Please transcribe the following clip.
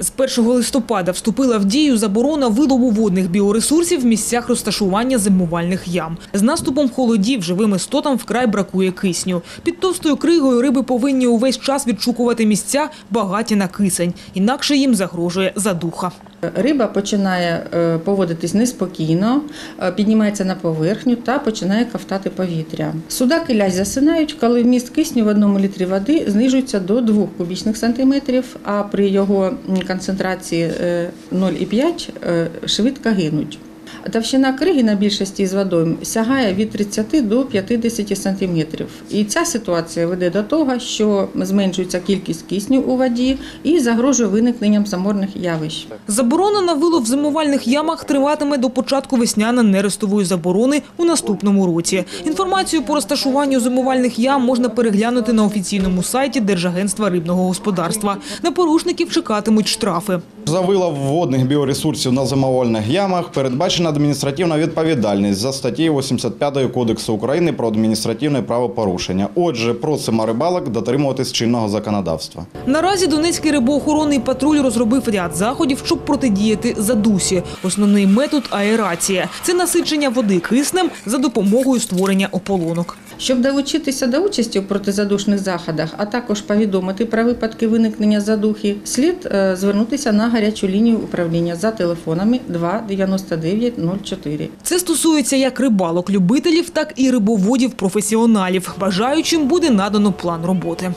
З 1 листопада вступила в дію заборона вилову водних біоресурсів в місцях розташування зимувальних ям. З наступом холодів живим істотам вкрай бракує кисню. Під товстою кригою риби повинні увесь час відшукувати місця багаті на кисень, інакше їм загрожує задуха. Риба починає е, поводитись неспокійно, е, піднімається на поверхню та починає ковтати повітря. Судаки лязь засинають, коли вміст кисню в одному літрі води знижується до 2 кубічних сантиметрів, а при його концентрації е, 0,5 е, швидко гинуть. Товщина криги на більшості з водою сягає від 30 до 50 сантиметрів. І ця ситуація веде до того, що зменшується кількість кисню у воді і загрожує виникненням заморних явищ. Заборона на вилов в зимувальних ямах триватиме до початку весняно-нерестової заборони у наступному році. Інформацію по розташуванню зимувальних ям можна переглянути на офіційному сайті Держагентства рибного господарства. На порушників чекатимуть штрафи. За вилов водних біоресурсів на зимовольних ямах передбачена адміністративна відповідальність за статтею 85 Кодексу України про адміністративне правопорушення. Отже, просимо рибалок дотримуватись чинного законодавства. Наразі Донецький рибоохоронний патруль розробив ряд заходів, щоб протидіяти задусі. Основний метод – аерація. Це насичення води киснем за допомогою створення ополонок. Щоб долучитися до участі в протизадушних заходах, а також повідомити про випадки виникнення задухи, слід е, звернутися на гарячу лінію управління за телефонами 2 99 04. Це стосується як рибалок-любителів, так і рибоводів-професіоналів. Бажаючим буде надано план роботи.